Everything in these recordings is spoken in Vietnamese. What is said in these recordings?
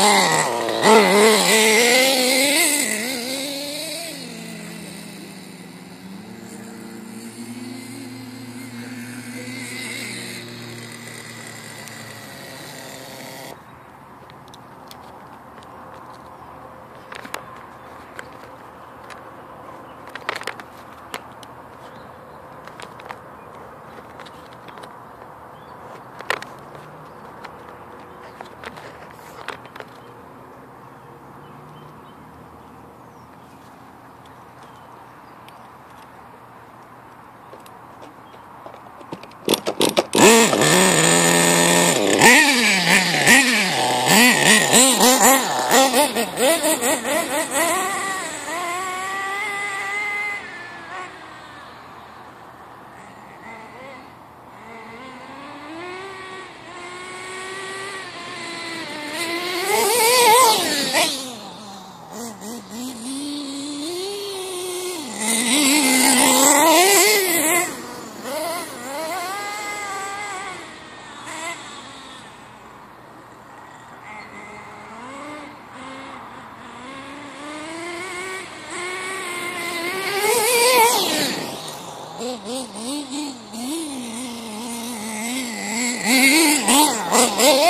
Ah!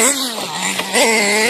Mm-hmm.